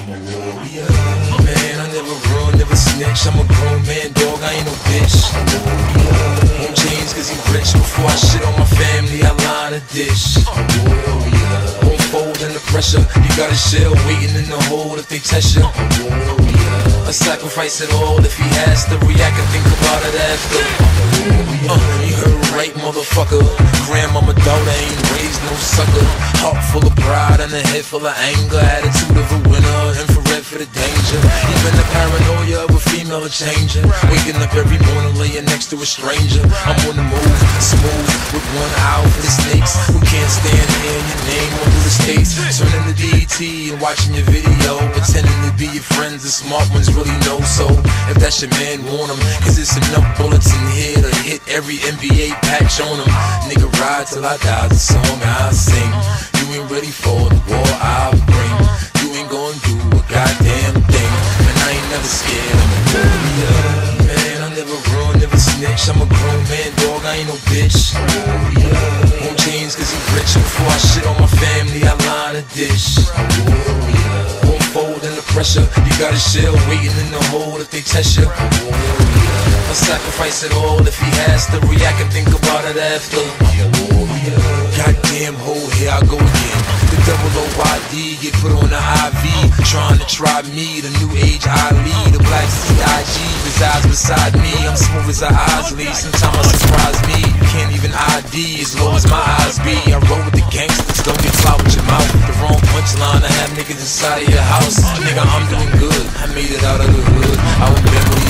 I'm a warrior. Man, I never run, never snitch. I'm a grown man, dog. I ain't no bitch. I'm a warrior. Won't change cause he rich. Before I shit on my family, I line a dish. I'm a warrior. Won't fold under pressure. You got a shell waiting in the hole if they test you. I'm a warrior. I sacrifice it all if he has to react and think about it after. Uh, you heard right, motherfucker. Grandmama daughter ain't raised no sucker. Heart full of pride and a head full of anger. Attitude of a winner, infrared for the danger. Even the paranoia of a female changing. Waking up every morning laying next to a stranger. I'm on the move, smooth, with one eye for the snakes. Who can't stand hearing your name on the states? Turning the DT and watching your video. Pretending to be your friends, the smart ones really know so. If that's your man, warn him. Cause it's enough bullets in here to hit every NBA patch on him. Nigga, ride till I die, the song I sing. You ain't ready for I'm a warrior. Man, I never run, never snitch. I'm a grown man, dog, I ain't no bitch. Warrior. Won't change cause he rich. Before I shit on my family, I line a dish. Warrior. Won't fold under pressure. You got a shell waiting in the hole if they test you. I'll sacrifice it all if he has to react and think about it after. Goddamn hole, here I go again. OYD get put on the IV. Trying to try me, the new age I lead. The black CIG resides beside me. I'm smooth as a Osley. Sometimes I surprise me. Can't even ID as low as my eyes be. I roll with the gangsters, don't get clout with your mouth. The wrong punchline, I have niggas inside of your house. Nigga, I'm doing good. I made it out of the hood. I was Beverly